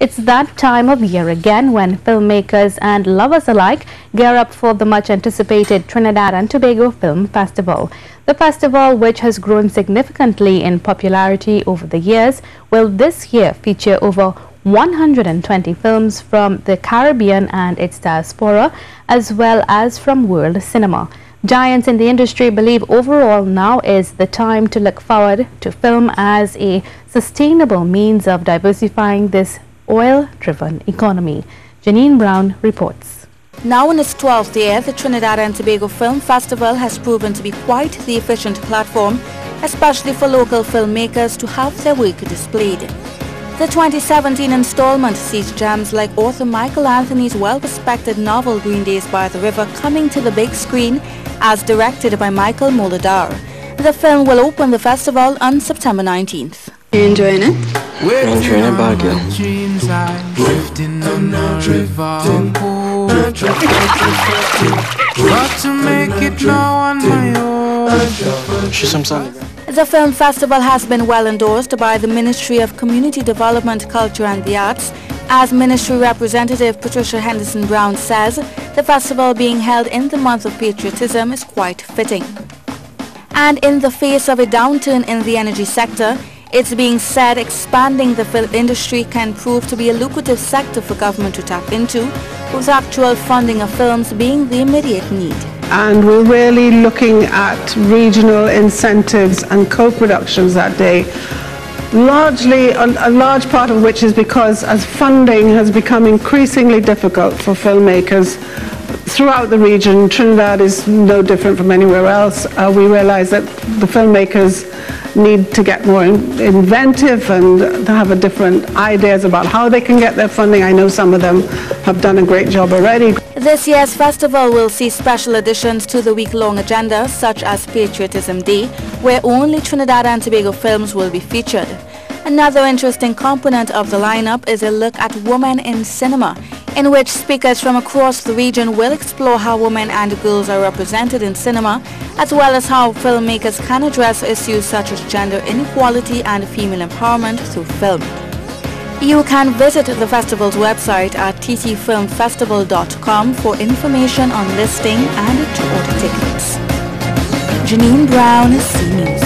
It's that time of year again when filmmakers and lovers alike gear up for the much anticipated Trinidad and Tobago Film Festival. The festival, which has grown significantly in popularity over the years, will this year feature over 120 films from the Caribbean and its diaspora, as well as from world cinema. Giants in the industry believe overall now is the time to look forward to film as a sustainable means of diversifying this oil-driven economy. Janine Brown reports. Now in its 12th year, the Trinidad and Tobago Film Festival has proven to be quite the efficient platform, especially for local filmmakers to have their work displayed. The 2017 installment sees gems like author Michael Anthony's well-respected novel Green Days by the River coming to the big screen as directed by Michael Mooleedhar. The film will open the festival on September 19th. You enjoying it? We're enjoying it, bad girl. She's some The film festival has been well endorsed by the Ministry of Community Development, Culture and the Arts. As Ministry Representative Patricia Henderson Brown says, the festival being held in the month of patriotism is quite fitting. And in the face of a downturn in the energy sector, it's being said expanding the film industry can prove to be a lucrative sector for government to tap into, with actual funding of films being the immediate need. And we're really looking at regional incentives and co-productions that day, largely, a large part of which is because as funding has become increasingly difficult for filmmakers throughout the region, Trinidad is no different from anywhere else, uh, we realize that the filmmakers need to get more inventive and to have a different ideas about how they can get their funding. I know some of them have done a great job already. This year's festival will see special additions to the week-long agenda, such as Patriotism Day, where only Trinidad and Tobago films will be featured. Another interesting component of the lineup is a look at women in cinema, in which speakers from across the region will explore how women and girls are represented in cinema, as well as how filmmakers can address issues such as gender inequality and female empowerment through film. You can visit the festival's website at ttfilmfestival.com for information on listing and to order tickets. Janine Brown, CNews.